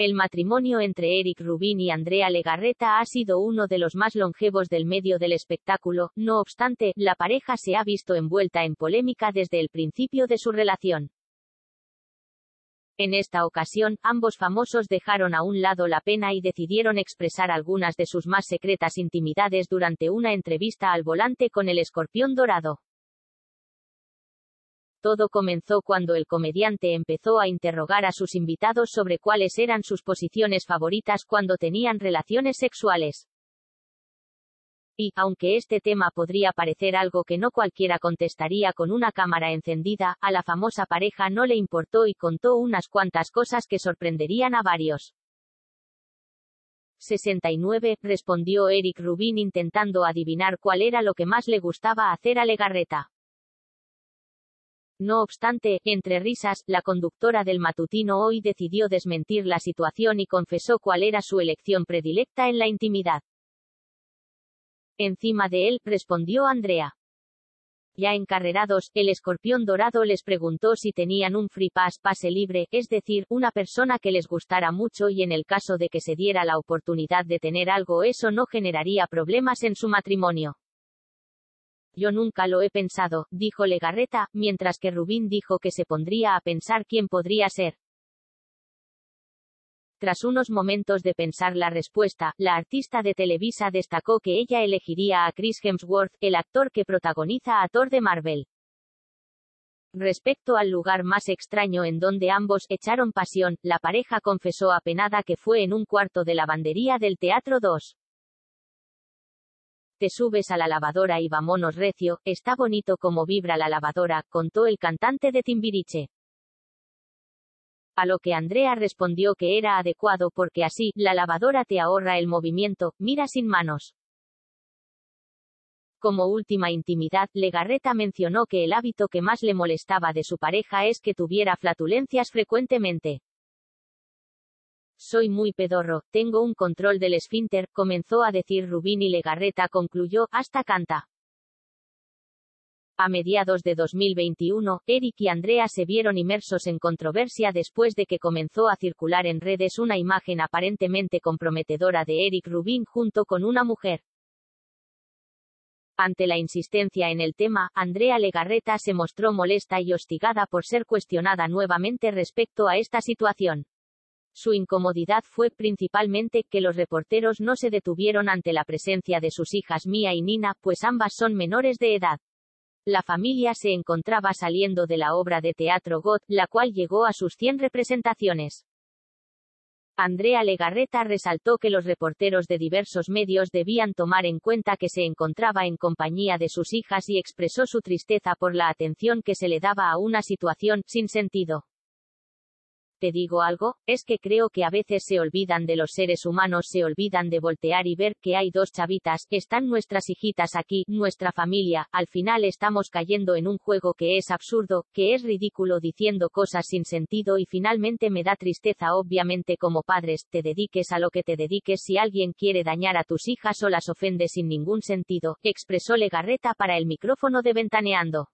El matrimonio entre Eric Rubin y Andrea Legarreta ha sido uno de los más longevos del medio del espectáculo, no obstante, la pareja se ha visto envuelta en polémica desde el principio de su relación. En esta ocasión, ambos famosos dejaron a un lado la pena y decidieron expresar algunas de sus más secretas intimidades durante una entrevista al volante con el escorpión dorado. Todo comenzó cuando el comediante empezó a interrogar a sus invitados sobre cuáles eran sus posiciones favoritas cuando tenían relaciones sexuales. Y, aunque este tema podría parecer algo que no cualquiera contestaría con una cámara encendida, a la famosa pareja no le importó y contó unas cuantas cosas que sorprenderían a varios. 69, respondió Eric Rubin intentando adivinar cuál era lo que más le gustaba hacer a Legarreta. No obstante, entre risas, la conductora del matutino hoy decidió desmentir la situación y confesó cuál era su elección predilecta en la intimidad. Encima de él, respondió Andrea. Ya encarrerados, el escorpión dorado les preguntó si tenían un free pass pase libre, es decir, una persona que les gustara mucho y en el caso de que se diera la oportunidad de tener algo eso no generaría problemas en su matrimonio. Yo nunca lo he pensado, dijo Legarreta, mientras que Rubín dijo que se pondría a pensar quién podría ser. Tras unos momentos de pensar la respuesta, la artista de Televisa destacó que ella elegiría a Chris Hemsworth, el actor que protagoniza a Thor de Marvel. Respecto al lugar más extraño en donde ambos echaron pasión, la pareja confesó apenada que fue en un cuarto de lavandería del Teatro 2. Te subes a la lavadora y vámonos recio, está bonito como vibra la lavadora, contó el cantante de Timbiriche. A lo que Andrea respondió que era adecuado porque así, la lavadora te ahorra el movimiento, mira sin manos. Como última intimidad, Legarreta mencionó que el hábito que más le molestaba de su pareja es que tuviera flatulencias frecuentemente. Soy muy pedorro, tengo un control del esfínter, comenzó a decir Rubín y Legarreta concluyó, hasta canta. A mediados de 2021, Eric y Andrea se vieron inmersos en controversia después de que comenzó a circular en redes una imagen aparentemente comprometedora de Eric Rubin junto con una mujer. Ante la insistencia en el tema, Andrea Legarreta se mostró molesta y hostigada por ser cuestionada nuevamente respecto a esta situación. Su incomodidad fue principalmente que los reporteros no se detuvieron ante la presencia de sus hijas Mia y Nina, pues ambas son menores de edad. La familia se encontraba saliendo de la obra de teatro God, la cual llegó a sus 100 representaciones. Andrea Legarreta resaltó que los reporteros de diversos medios debían tomar en cuenta que se encontraba en compañía de sus hijas y expresó su tristeza por la atención que se le daba a una situación sin sentido. ¿Te digo algo? Es que creo que a veces se olvidan de los seres humanos, se olvidan de voltear y ver que hay dos chavitas, están nuestras hijitas aquí, nuestra familia, al final estamos cayendo en un juego que es absurdo, que es ridículo diciendo cosas sin sentido y finalmente me da tristeza obviamente como padres, te dediques a lo que te dediques si alguien quiere dañar a tus hijas o las ofende sin ningún sentido, expresó Legarreta para el micrófono de Ventaneando.